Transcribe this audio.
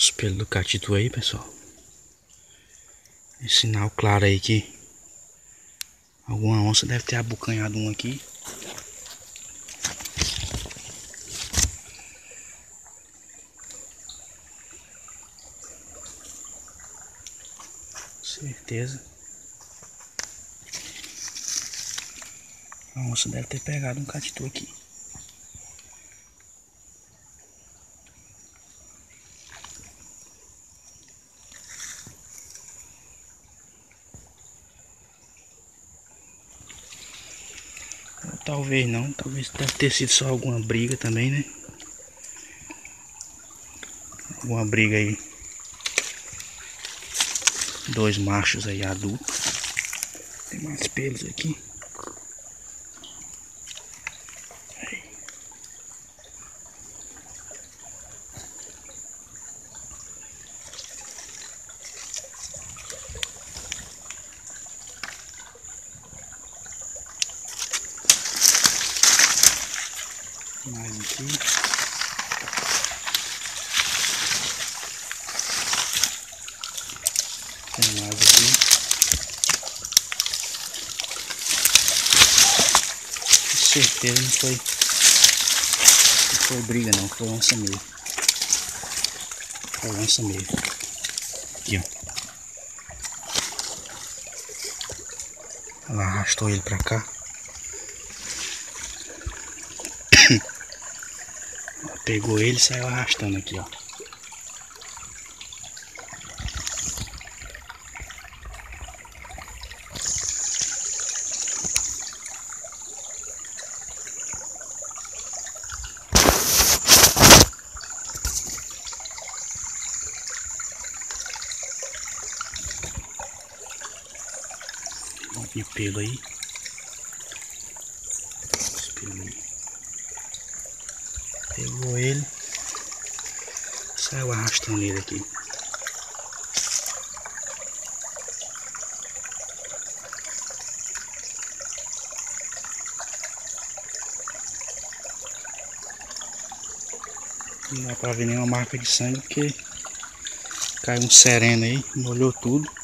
Os pelos do catitu aí, pessoal. sinal claro aí que alguma onça deve ter abocanhado um aqui. Certeza. A onça deve ter pegado um catitu aqui. Talvez não, talvez deve ter sido só alguma briga também, né? Alguma briga aí. Dois machos aí adultos. Tem mais pelos aqui. Mais aqui. Tem mais aqui. Com certeza não foi. Não foi briga não, foi onça mesmo. Foi onça mesmo. Aqui, ó. Ela arrastou ele pra cá. Pegou ele e saiu arrastando aqui, ó. Esse pelo aí. Pegou ele. Saiu arrastando ele aqui. Não dá pra ver nenhuma marca de sangue porque caiu um sereno aí, molhou tudo.